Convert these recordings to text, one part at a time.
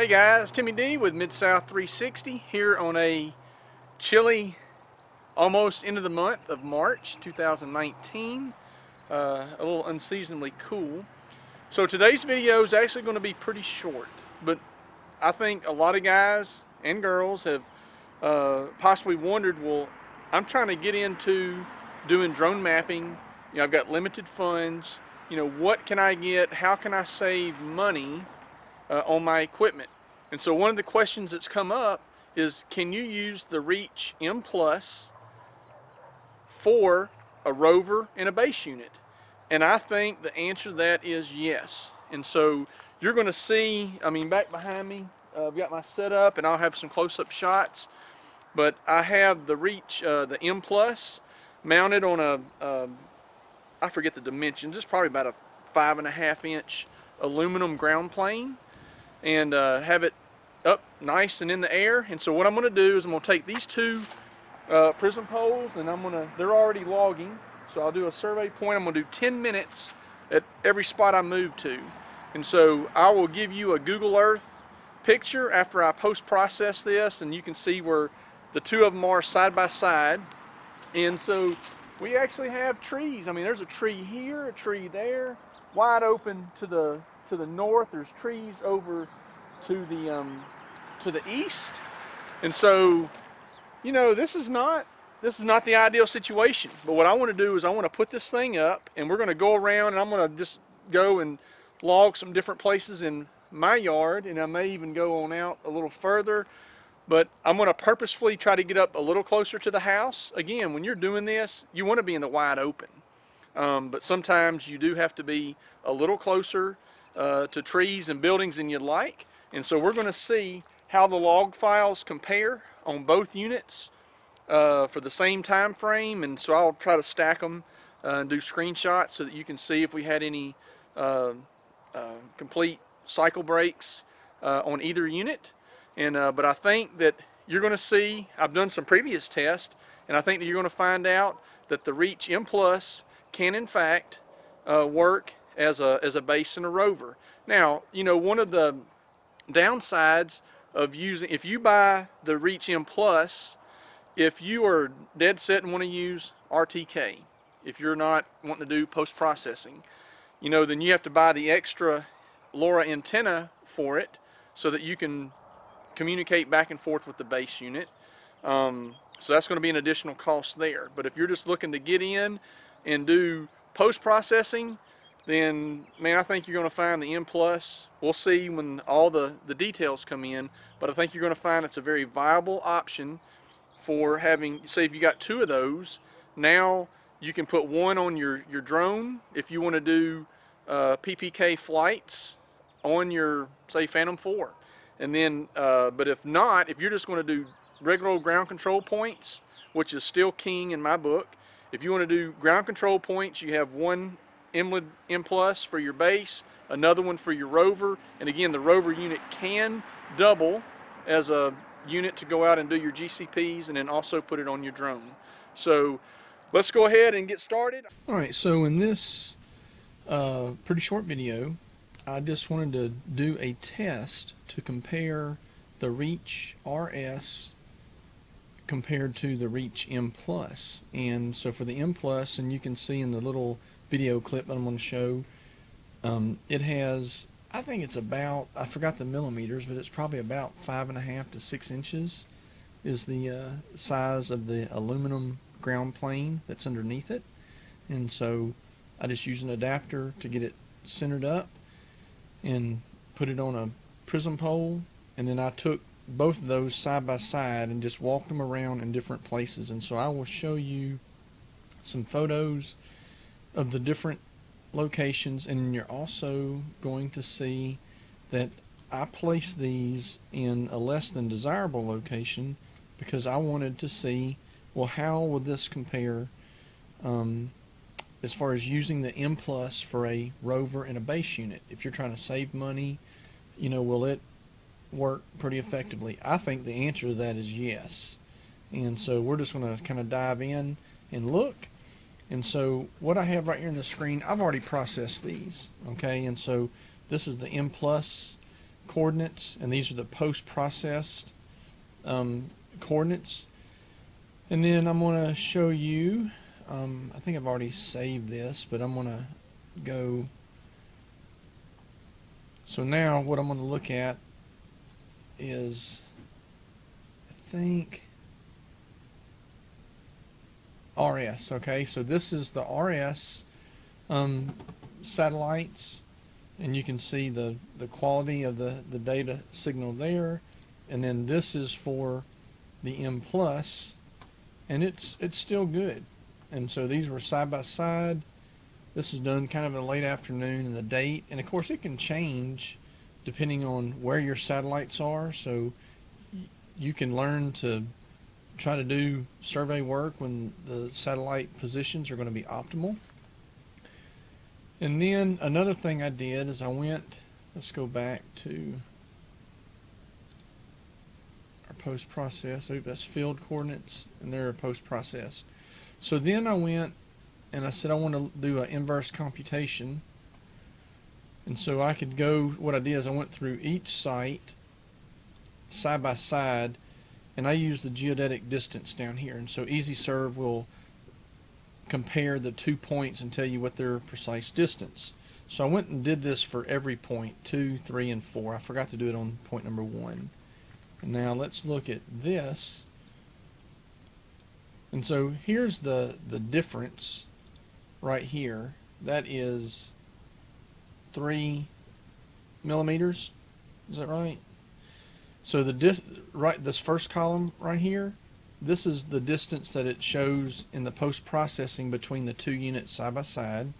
Hey guys, Timmy D with Mid-South 360 here on a chilly, almost end of the month of March 2019. Uh, a little unseasonably cool. So today's video is actually going to be pretty short, but I think a lot of guys and girls have uh, possibly wondered, well, I'm trying to get into doing drone mapping. You know, I've got limited funds. You know, what can I get? How can I save money uh, on my equipment. And so one of the questions that's come up is can you use the Reach M Plus for a rover and a base unit? And I think the answer to that is yes. And so you're going to see, I mean, back behind me, uh, I've got my setup and I'll have some close-up shots. But I have the Reach, uh, the M Plus, mounted on a, uh, I forget the dimensions, it's probably about a five and a half inch aluminum ground plane and uh, have it up nice and in the air. And so what I'm going to do is I'm going to take these two uh, prism poles and I'm going to, they're already logging. So I'll do a survey point. I'm going to do 10 minutes at every spot I move to. And so I will give you a Google Earth picture after I post-process this and you can see where the two of them are side by side. And so we actually have trees. I mean, there's a tree here, a tree there, wide open to the to the north. There's trees over to the um, to the east, and so you know this is not this is not the ideal situation. But what I want to do is I want to put this thing up, and we're going to go around, and I'm going to just go and log some different places in my yard, and I may even go on out a little further. But I'm going to purposefully try to get up a little closer to the house. Again, when you're doing this, you want to be in the wide open. Um, but sometimes you do have to be a little closer uh, to trees and buildings than you'd like. And so we're going to see how the log files compare on both units uh, for the same time frame. And so I'll try to stack them uh, and do screenshots so that you can see if we had any uh, uh, complete cycle breaks uh, on either unit. And But I think that you're going to see, I've done some previous tests, and I think that you're going to find out that the Reach M Plus can in fact work as a, as a base and a rover. Now, you know, one of the downsides of using, if you buy the Reach M Plus, if you are dead set and want to use RTK, if you're not wanting to do post-processing, you know, then you have to buy the extra LoRa antenna for it so that you can communicate back and forth with the base unit. Um, so that's going to be an additional cost there. But if you're just looking to get in and do post-processing, then man, I think you're going to find the M Plus. We'll see when all the, the details come in, but I think you're going to find it's a very viable option for having, say if you got two of those, now you can put one on your, your drone if you want to do uh, PPK flights on your, say, Phantom 4. And then, uh, but if not, if you're just going to do regular ground control points, which is still king in my book, if you want to do ground control points, you have one M, M Plus for your base, another one for your rover, and again the rover unit can double as a unit to go out and do your GCPs and then also put it on your drone. So let's go ahead and get started. Alright, so in this uh, pretty short video, I just wanted to do a test to compare the Reach RS compared to the Reach M Plus. And so for the M Plus, and you can see in the little video clip that I'm going to show. Um, it has, I think it's about, I forgot the millimeters, but it's probably about five and a half to six inches is the uh, size of the aluminum ground plane that's underneath it. And so I just use an adapter to get it centered up and put it on a prism pole. And then I took both of those side by side and just walked them around in different places. And so I will show you some photos of the different locations and you're also going to see that I placed these in a less than desirable location because I wanted to see well how would this compare um, as far as using the M plus for a rover and a base unit? If you're trying to save money you know will it work pretty effectively? I think the answer to that is yes. And so we're just going to kind of dive in and look and so what I have right here in the screen, I've already processed these, okay? And so this is the M Plus coordinates, and these are the post-processed um, coordinates. And then I'm going to show you, um, I think I've already saved this, but I'm going to go. So now what I'm going to look at is, I think, RS. Okay, so this is the RS um, satellites, and you can see the, the quality of the, the data signal there. And then this is for the M plus, and it's it's still good. And so these were side by side. This is done kind of in the late afternoon and the date, and of course it can change depending on where your satellites are. So you can learn to try to do survey work when the satellite positions are going to be optimal. And then another thing I did is I went, let's go back to our post-process. Oh, that's field coordinates, and they're post-processed. So then I went and I said I want to do an inverse computation. And so I could go, what I did is I went through each site side by side and I use the geodetic distance down here. And so EZSurv will compare the two points and tell you what their precise distance. So I went and did this for every point, two, three, and four. I forgot to do it on point number one. And now let's look at this. And so here's the, the difference right here. That is three millimeters. Is that right? So the right this first column right here, this is the distance that it shows in the post processing between the two units side by side.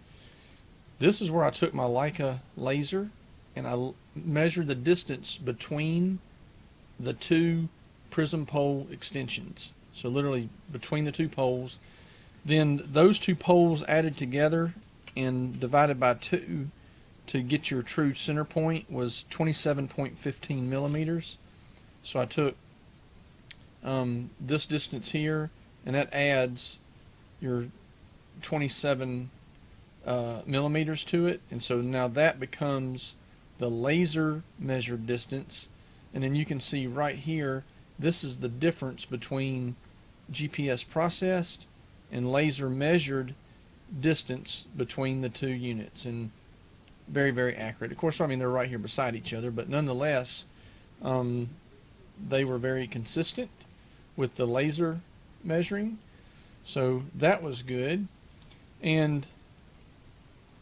This is where I took my Leica laser and I measured the distance between the two prism pole extensions. So literally between the two poles. Then those two poles added together and divided by two to get your true center point was 27.15 millimeters. So I took um, this distance here, and that adds your 27 uh, millimeters to it. And so now that becomes the laser measured distance. And then you can see right here, this is the difference between GPS processed and laser measured distance between the two units. And very, very accurate. Of course, I mean, they're right here beside each other, but nonetheless, um, they were very consistent with the laser measuring. So that was good. And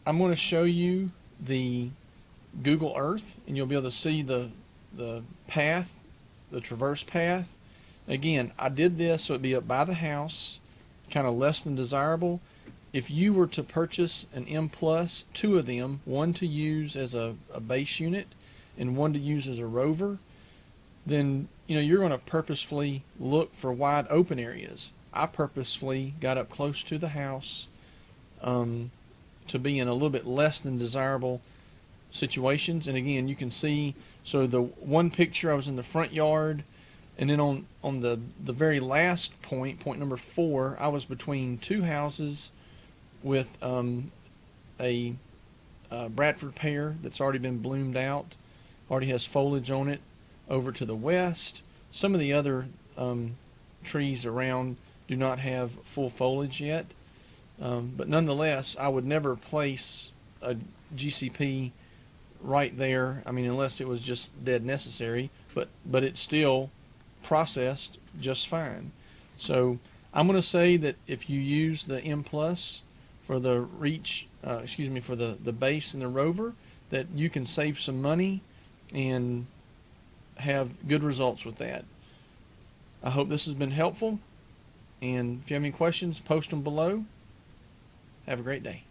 I'm going to show you the Google Earth and you'll be able to see the the path, the traverse path. Again, I did this so it'd be up by the house, kind of less than desirable. If you were to purchase an M Plus, two of them, one to use as a, a base unit and one to use as a rover, then you know you're going to purposefully look for wide open areas. I purposefully got up close to the house um, to be in a little bit less than desirable situations. And again, you can see so the one picture I was in the front yard, and then on on the the very last point, point number four, I was between two houses with um, a, a Bradford pear that's already been bloomed out, already has foliage on it over to the west. Some of the other um, trees around do not have full foliage yet, um, but nonetheless, I would never place a GCP right there. I mean, unless it was just dead necessary, but but it's still processed just fine. So I'm going to say that if you use the M plus for the reach, uh, excuse me, for the the base and the rover, that you can save some money and have good results with that. I hope this has been helpful. And if you have any questions, post them below. Have a great day.